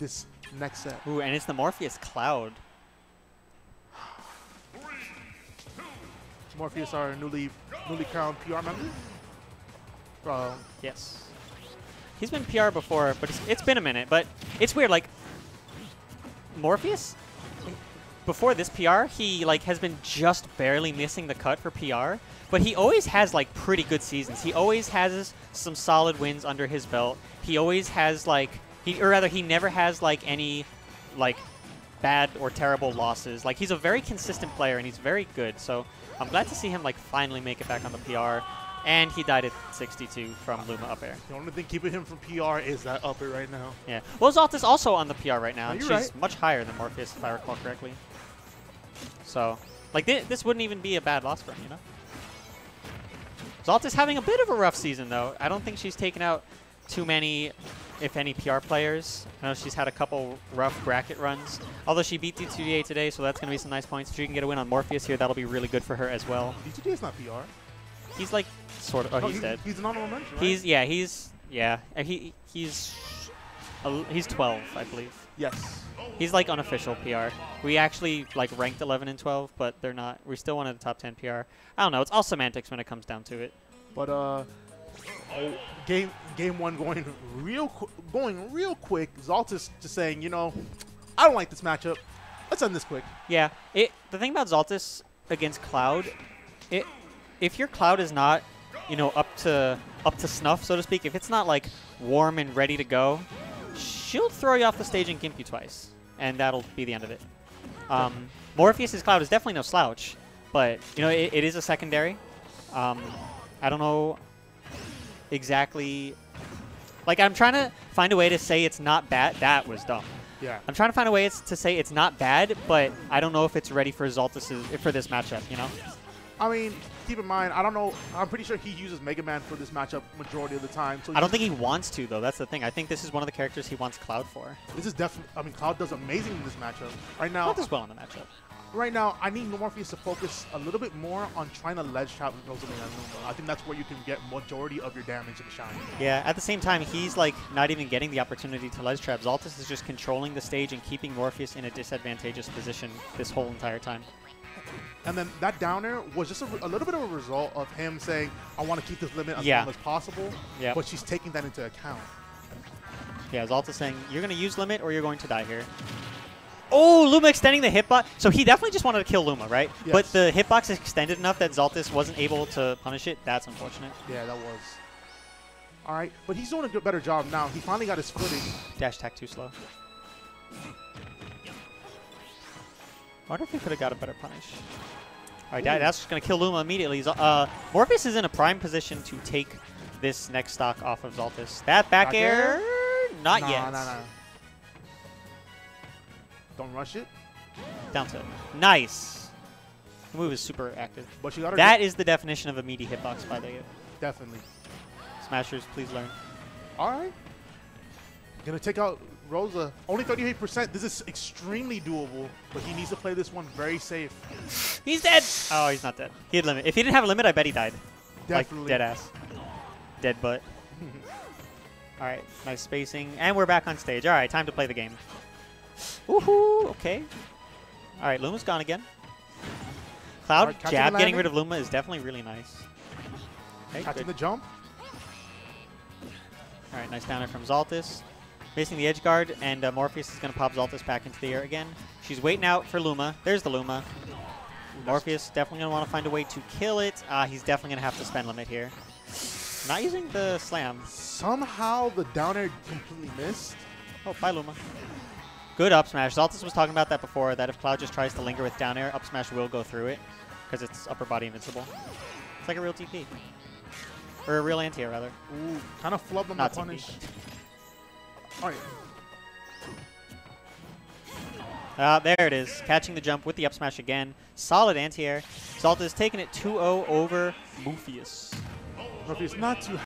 this next set. Ooh, and it's the Morpheus Cloud. Morpheus, our newly newly crowned PR member. Um, Yes. He's been PR before, but it's, it's been a minute. But it's weird, like, Morpheus, before this PR, he, like, has been just barely missing the cut for PR. But he always has, like, pretty good seasons. He always has some solid wins under his belt. He always has, like, he, or rather, he never has, like, any, like, bad or terrible losses. Like, he's a very consistent player, and he's very good. So I'm glad to see him, like, finally make it back on the PR. And he died at 62 from Luma up air. the only thing keeping him from PR is that up it right now. Yeah. Well, Xaltis also on the PR right now. And she's right. much higher than Morpheus, if I recall correctly. So, like, thi- this wouldn't even be a bad loss for him, you know? Xaltis having a bit of a rough season, though. I don't think she's taken out too many, if any, PR players. I know she's had a couple rough bracket runs. Although she beat D2DA today, so that's going to be some nice points. If she can get a win on Morpheus here, that'll be really good for her as well. DTJ is not PR. He's, like, sort of... Oh, No, he's dead. He's an honorable mention, right? He's yeah, he's yeah, and he he's a- he's 12, I believe. yes. He's like unofficial PR. We actually like ranked 11 and 12, but they're not. We still wanted the top 10 PR. I don't know. It's all semantics when it comes down to it. But uh, oh, game game one going real going real quick. Xaltis just saying, you know, I don't like this matchup. Let's end this quick. Yeah. It the thing about Xaltis against Cloud, it if your Cloud is not, you know, up to up to snuff, so to speak, if it's not like warm and ready to go, she'll throw you off the stage and gimp you twice, and that'll be the end of it. Um, Morpheus's Cloud is definitely no slouch, but you know it, it is a secondary. Um, I don't know exactly. Like I'm trying to find a way to say it's not bad. That was dumb. Yeah. I'm trying to find a way to say it's not bad, but I don't know if it's ready for Xaltis' for this matchup. You know? I mean, keep in mind, I don't know. I'm pretty sure he uses Mega Man for this matchup majority of the time. So I don't think he wants to though. That's the thing. I think this is one of the characters he wants Cloud for. this is definitely. I mean, Cloud does amazing in this matchup. Right now, Cloud does well in the matchup. Right now, I need Morpheus to focus a little bit more on trying to ledge trap Rosalie and Luma. I think that's where you can get majority of your damage and shine. Yeah. At the same time, he's like not even getting the opportunity to ledge trap. Xaltis is just controlling the stage and keeping Morpheus in a disadvantageous position this whole entire time. And then that downer was just a, a little bit of a result of him saying, I want to keep this limit as Yeah. long as possible. Yeah. But she's taking that into account. Yeah. Xaltis saying you're going to use limit or you're going to die here. Oh, Luma extending the hitbox. So he definitely just wanted to kill Luma, right? Yes. But the hitbox is extended enough that Xaltis wasn't able to punish it. That's unfortunate. Yeah, that was. All right, but he's doing a good, better job now. He finally got his footing. Dash attack too slow. I wonder if he could have got a better punish. All right, Ooh. that's just going to kill Luma immediately. Uh, Morpheus is in a prime position to take this next stock off of Xaltis. That back, Back air, air? not nah, yet. Nah, nah. Don't rush it. Down to nice. The move is super active. But she got her. That is the definition of a meaty hitbox by the way. definitely. Smashers. Please learn. All right. Gonna take out Rosa. Only 38%. This is extremely doable, but he needs to play this one very safe. He's dead. Oh, he's not dead. He had limit. If he didn't have a limit, I bet he died. Definitely. Like dead ass. Dead butt. All right, nice spacing, and we're back on stage. All right, time to play the game. Woohoo! Okay. All right, Luma's gone again. Cloud catching jab getting rid of Luma is definitely really nice. Okay, Catching good. the jump. All right, nice downer from Xaltis. Facing the edge guard, and uh, Morpheus is going to pop Xaltis back into the air again. She's waiting out for Luma. There's the Luma. Morpheus definitely going to want to find a way to kill it. Uh, he's definitely going to have to spend limit here. Not using the slam. Somehow the downer completely missed. Oh, bye, Luma. Good up smash. Xaltis was talking about that before, that if Cloud just tries to linger with down air, up smash will go through it, because it's upper body invincible. It's like a real TP. Or a real anti-air, rather. Ooh, kind of flubbed on Not the punish. All right. Ah, there it is. Catching the jump with the up smash again. Solid anti-air. Xaltis taking it 2-0 over Mufius. Morpheus not too